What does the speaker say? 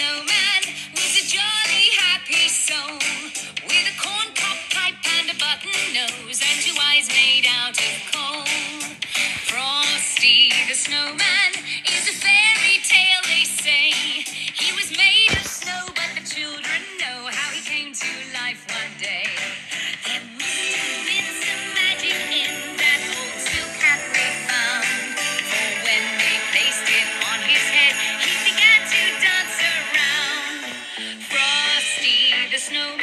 snowman was a jolly happy soul with a corn cob pipe and a button nose and two eyes made out of coal. Frosty the snowman snow. no